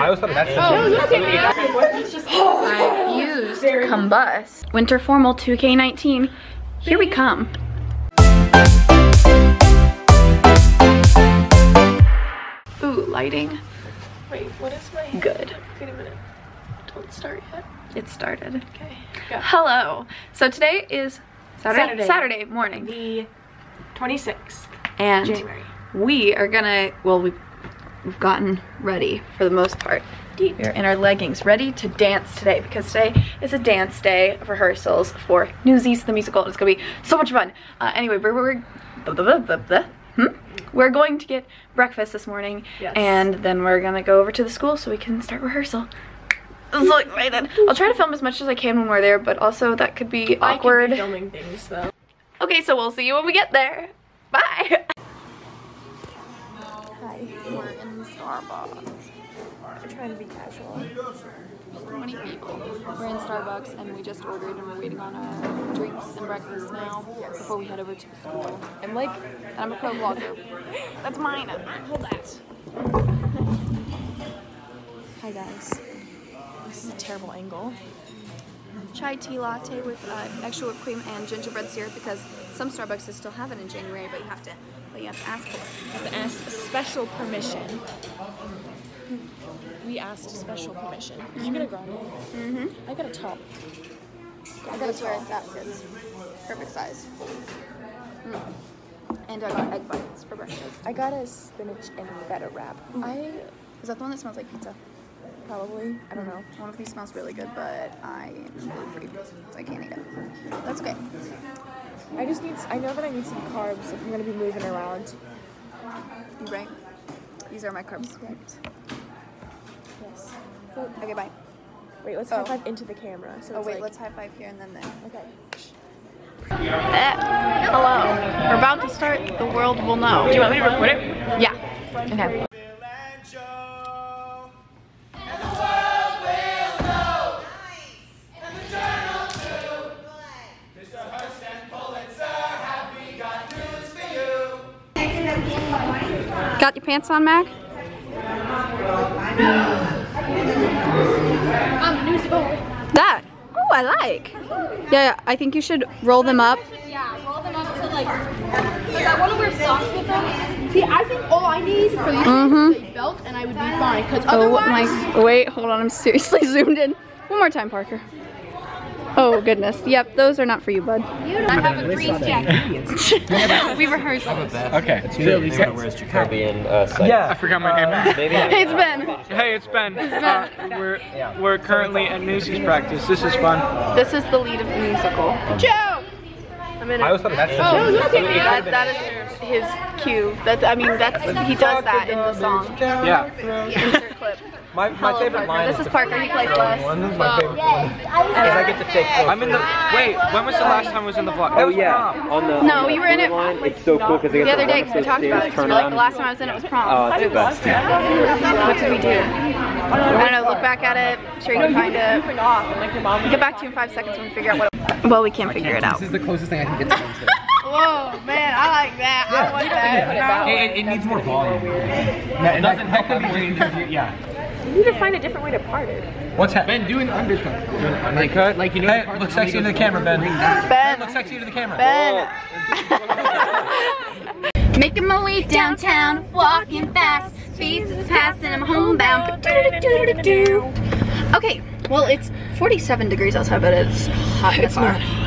I always thought that's I used Combust. Winter Formal 2K19. Here we come. Ooh, lighting. Wait, what is my... Good. Wait a minute. Don't start yet. It started. Okay. Go. Hello. So today is Saturday, Saturday. Saturday morning. The 26th And January. we are gonna, well, we've, we've gotten ready for the most part. We're in our leggings, ready to dance today because today is a dance day of rehearsals for Newsies the musical. It's gonna be so much fun. Uh, anyway, we're, we're, blah, blah, blah, blah, blah. Hmm? we're going to get breakfast this morning Yes. and then we're gonna go over to the school so we can start rehearsal. I'm so excited. I'll try to film as much as I can when we're there, but also that could be I could awkward. be filming things though. Okay, so we'll see you when we get there. Bye. Hi. We're in Starbucks. I'm trying to be casual. 20 people. We're in Starbucks and we just ordered and we're waiting on our drinks and breakfast now before we head over to school. I'm like, I'm a pro vlogger. That's mine. Hold that. Hi guys. This is a terrible angle. Chai tea latte with uh, extra whipped cream and gingerbread syrup because some Starbucks still have it in January, but you have to, but you have to ask for it. have to ask special permission. We asked special permission. Did you get a grande? Mm-hmm. I got a top. I got to wear that fits. Perfect size. Mm. And I got egg bites for breakfast. I got a spinach and feta wrap. I Is that the one that smells like pizza? probably, I don't know. One of these smells really good, but I am gluten free, so I can't eat it. That's okay. I just need, I know that I need some carbs if I'm gonna be moving around. You right? These are my carbs. Yes. Okay, bye. Wait, let's Oh. high five into the camera. So Oh it's wait, like, let's high five here and then there. Okay. Eh, hello. We're about to start The World Will Know. Do you want me to record it? Yeah. Okay. Got your pants on, Mac? That. Oh, I like. Yeah, yeah, I think you should roll them up. Yeah, roll them up to like. Cause I want to wear socks with them. See, I think all I need for these Mhm. is a belt, and I would be fine. Cause Oh my, wait, hold on, I'm seriously zoomed in. One more time, Parker. Oh goodness, yep, those are not for you, bud. I have a green jacket. we rehearsed. Okay. Caribbean uh, site. Yeah. I forgot my name. Maybe. Hey, it's Ben. Hey, it's Ben. Uh, we're we're currently at Newsies practice. This is fun. This is the lead of the musical. Joe. I always thought that's That, that is his cue. That's, I mean, that's, he does that in the song. Yeah. Insert clip. My, my favorite Parker. line. This is Parker, he plays bass. One is my favorite one. Because I get to take photos. I'm in the. Wait, when was the last time I was in the vlog? Oh yeah, on the No, you were in it It's so cool because the other day because we talked about it. 'cause You're like, the last time I was in it was prom. Oh, it's the best. What did we do? I don't know, look back at it, sure you can find it. Get back to you in five seconds when we figure out what Well, we can't figure it out. This is the closest thing I can get to one. Whoa, man, I like that. I want that. It, it needs more volume. It doesn't help that we Yeah. You need to find a different way to part it. What's happening? Ben, do an undercut. Do an undercut. Like, uh, you know, Hey, look sexy into the camera, Ben. Ben, Look sexy into the camera. Ben. Making my way downtown, walking fast, faces passing, I'm homebound. Okay, well it's 47 degrees outside, but it's hot. It's not hot.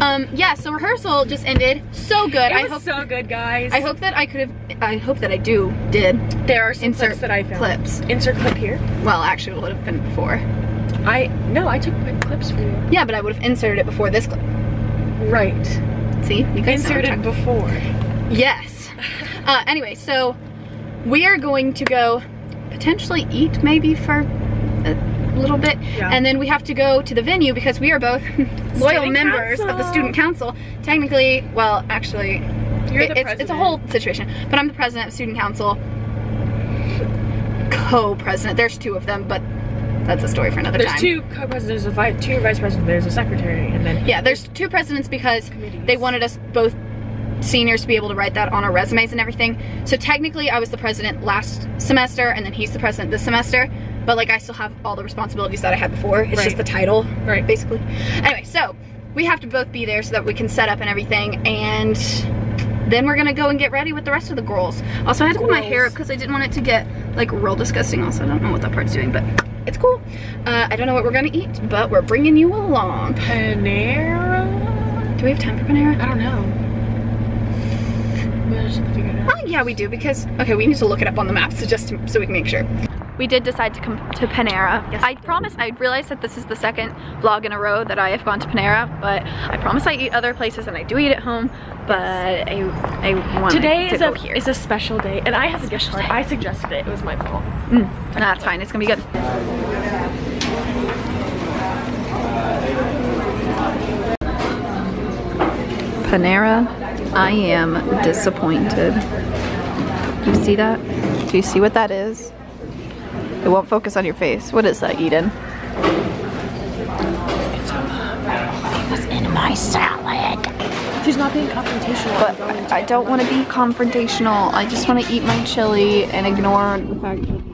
Um, yeah, so rehearsal just ended. So good. I hope so good, guys. I hope that I could have. I hope that I do did there are some insert clips that I found. clips. Insert clip here. Well, actually, it would have been before. I no, I took clips for you. Yeah, but I would have inserted it before this clip. Right. See, you guys Inserted before. Yes. Uh, anyway, so we are going to go potentially eat maybe for a little bit, Yeah. and then we have to go to the venue because we are both loyal Student members of the student council. Technically, well, actually, it- it's, it's a whole situation. But I'm the president of student council, co-president. There's two of them, but that's a story for another There's time. two co-presidents, a vi- two vice presidents. There's a secretary, and then Yeah, there's two presidents because they wanted us both seniors to be able to write that on our resumes and everything. So technically I was the president last semester and then he's the president this semester. But like I still have all the responsibilities that I had before. It's just the title, Right. basically. Anyway, so we have to both be there so that we can set up and everything. And then we're gonna go and get ready with the rest of the girls. Also, I had to put my hair up because I didn't want it to get like real disgusting. Also, I don't know what that part's doing, but it's cool. Uh, I don't know what we're gonna eat, but we're bringing you along. Panera? Do we have time for Panera? I don't know. We'll just have to figure it out. Oh yeah, we do because okay, we need to look it up on the map so just to, so we can make sure. We did decide to come to Panera. I promise, I realized that this is the second vlog in a row that I have gone to Panera, but I promise I eat other places and I do eat at home, but I, I want Today to is go a here. is a special day, and I have a gift card. I suggested it. It was my fault. Mm, nah, it's fine, it's gonna be good. Panera, I am disappointed. Do you see that? Do you see what that is? It won't focus on your face. What is that, Eden? It was in my salad. She's not being confrontational. But I I don't want to be confrontational. I just want to eat my chili and ignore the fact that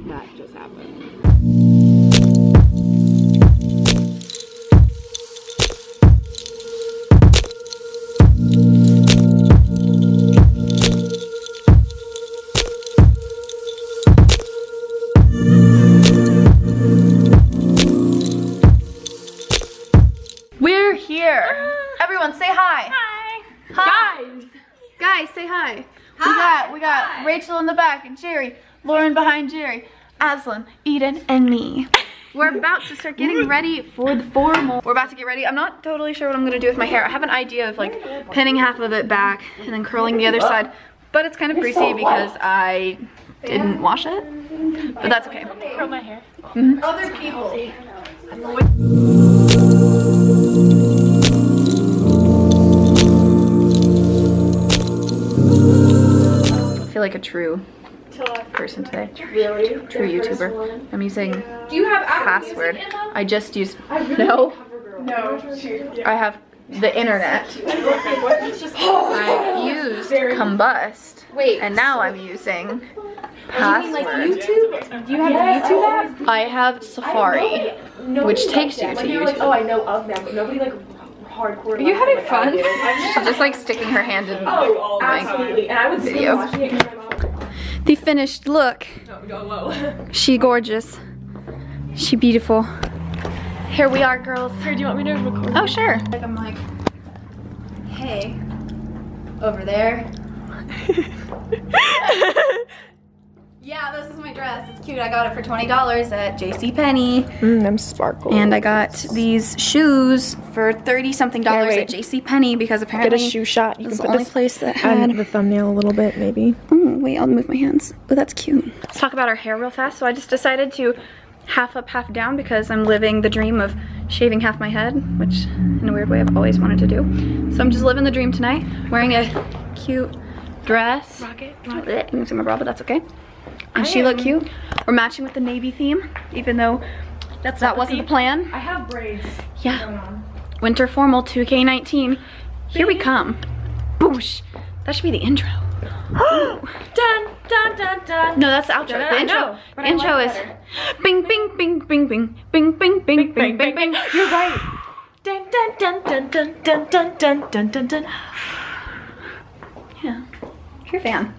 Guys, say hi. We got we got Rachel in the back and Jerry, Lauren behind Jerry, Aslan, Eden, and me. We're about to start getting ready for the formal. We're about to get ready. I'm not totally sure what I'm gonna do with my hair. I have an idea of like pinning half of it back and then curling the other side, but it's kind of greasy because I didn't wash it. But that's okay. curl my hair. Mm-hmm. I feel like a true person today. Really? True YouTuber. I'm using Do you have password. I just used no. No, I have the internet. I used Combust. Wait, And now I'm using password. YouTube? Do you have a YouTube app? I have Safari, which takes you to YouTube. oh, YouTube. I know of them, but nobody like hardcore. Are you having fun? She's just like sticking her hand in Oh, my oh, absolutely. And I would video. watching it because my mom. The finished look. She gorgeous. She beautiful. Here we are, girls. Here, do you want me to record? Oh, sure. Like I'm like, hey, over there. Yeah, this is my dress. It's cute. I got it for $20 at J.C. Penney. Mm, them sparkles. And I got these shoes for 30 something dollars wait. at J.C. Penney because apparently get a shoe shot. You this is can the put only this place that had. on the thumbnail a little bit, maybe. Oh, wait, I'll move my hands. Oh, that's cute. Let's talk about our hair real fast. So I just decided to half up, half down because I'm living the dream of shaving half my head, which in a weird way I've always wanted to do. So I'm just living the dream tonight, wearing a cute dress. Rocket. You can see my bra, but that's okay. And she look cute. We're matching with the navy theme, even though That's that wasn't the plan. I have braids. Yeah. Winter Formal 2K19. Here we come. Boosh. That should be the intro. dun dun dun dun. No, that's the outro. The intro, know, the intro like is bing, bing, bing, bing, bing, bing, bing, bing, bing, bing, bing. You're right. Dun dun dun dun dun dun dun dun dun dun dun. Yeah, you're a fan.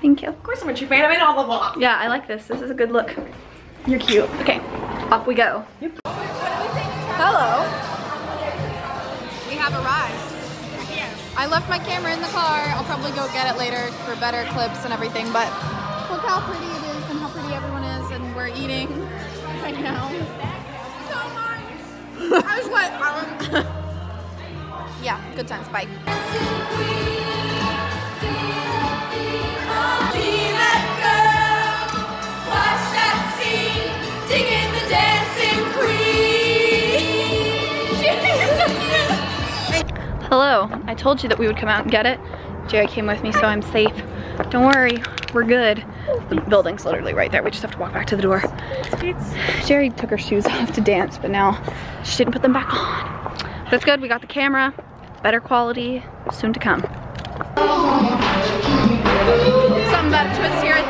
Thank you. Of course I'm a true fan. I'm in all the vlogs. Yeah, I like this. This is a good look. You're cute. Okay, off we go. Hello. We have arrived. I left my camera in the car. I'll probably go get it later for better clips and everything, but look how pretty it is and how pretty everyone is and we're eating right now. So nice. I was like, um. yeah, good times. Bye. Hello. I told you that we would come out and get it. Jerry came with me, so I'm safe. Don't worry, we're good. The building's literally right there. We just have to walk back to the door. Jerry took her shoes off to dance, but now she didn't put them back on. That's good. We got the camera. Better quality soon to come. Something about a twist here, I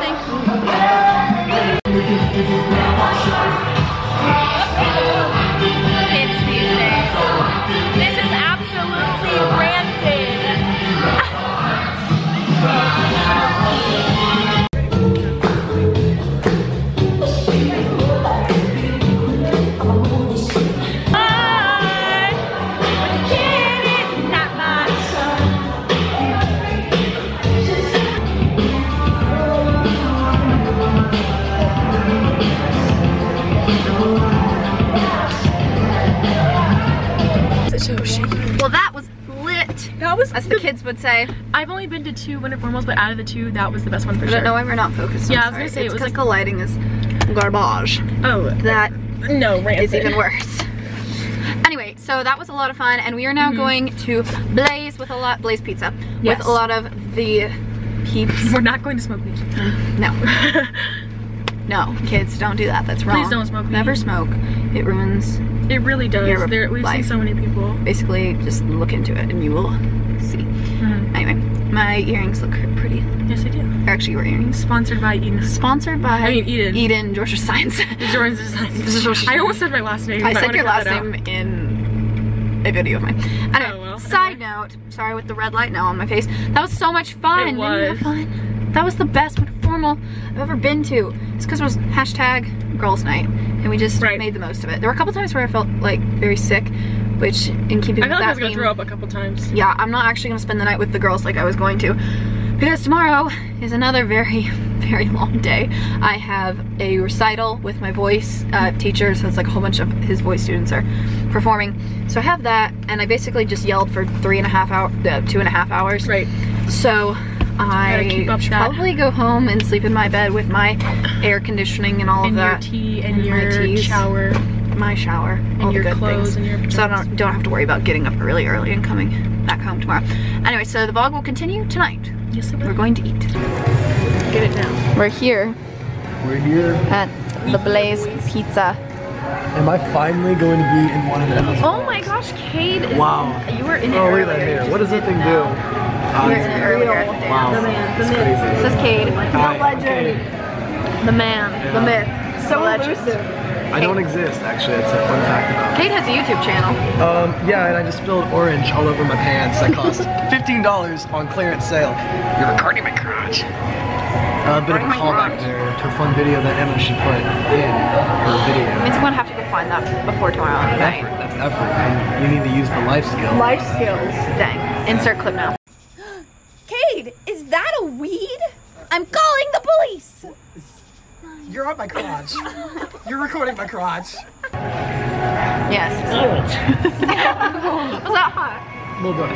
think. The kids would say. I've only been to two winter formals, but out of the two, that was the best one for I sure. don't know why we're not focused. Yeah, I was gonna say, it it's was 'cause like- the lighting is garbage. Oh, That no, rancid. is even worse. Anyway, so that was a lot of fun, and we are now mm-hmm. going to Blaze with a lot Blaze Pizza. Yes. with a lot of the peeps. We're not going to smoke weed. No, no, kids, don't do that. That's wrong. Please don't smoke weed. Never smoke. It ruins. It really does. Your There, we've life. seen so many people. Basically, just look into it, and you will my earrings look pretty. Yes, I do. They're actually your earrings. Sponsored by Eden. Sponsored by I mean, Eden. Eden Georgia Science. Jordan's Designs. I almost said my last name. I said wanna your last out. name in a video of mine. Anyway, Oh, well, side note, sorry with the red light now on my face. That was so much fun. It Didn't you have was. fun? That was the best formal I've ever been to. It's because it was hashtag girls night and we just Right. made the most of it. There were a couple times where I felt like very sick, which in keeping I with like I that was gonna theme, throw up a couple times. yeah, I'm not actually gonna spend the night with the girls like I was going to. Because tomorrow is another very, very long day. I have a recital with my voice uh, teacher, so it's like a whole bunch of his voice students are performing. So I have that, and I basically just yelled for three and a half hours, uh, two and a half hours. Right. So I keep up should that. probably go home and sleep in my bed with my air conditioning and all And of your tea and, and your shower. My shower, all the your good clothes things. and your so I don't don't have to worry about getting up really early and coming back home tomorrow. Anyway, so the vlog will continue tonight. Yes, it We're going to eat. Get it now. We're here We're here. at the Blaze Pizza. Am I finally going to be in one of Emma's Oh my gosh, Cade is Wow. you were in it Oh, look earlier. at that hair. What does that thing do? know. You were in it earlier. Wow. The man. It's crazy. This is Cade, Hi. Okay. the man, the myth. So elusive. I don't exist, actually. That's a fun fact about me. Cade has a YouTube channel. Um, yeah, and I just spilled orange all over my pants. That cost $15 on clearance sale. You're recording my crotch. A bit of a Recording my callback there to a fun video that Emma should put in her video. Means I'm gonna have to go find that before tomorrow night. Effort, that's effort. And you need to use the life skill. Life skills. Dang. Insert clip now. Cade, is that a weed? I'm calling the police. You're on my crotch. You're recording my crotch. Yes. Was that hot? Well done.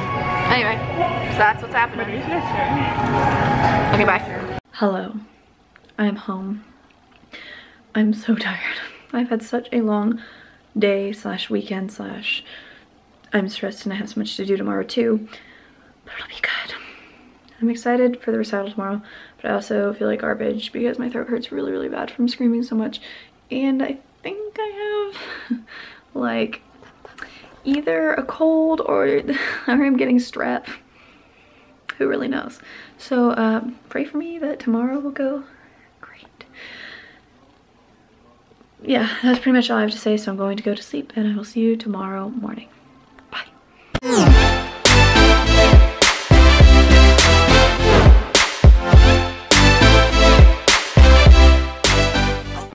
Anyway, so that's what's happening. Okay, bye. Hello. I'm home. I'm so tired. I've had such a long day slash weekend slash I'm stressed and I have so much to do tomorrow too. But it'll be good. I'm excited for the recital tomorrow, but I also feel like garbage because my throat hurts really, really bad from screaming so much. And I think I have like either a cold or, or I'm getting strep. Who really knows? So um, pray for me that tomorrow will go great. Yeah, that's pretty much all I have to say. So I'm going to go to sleep and I will see you tomorrow morning.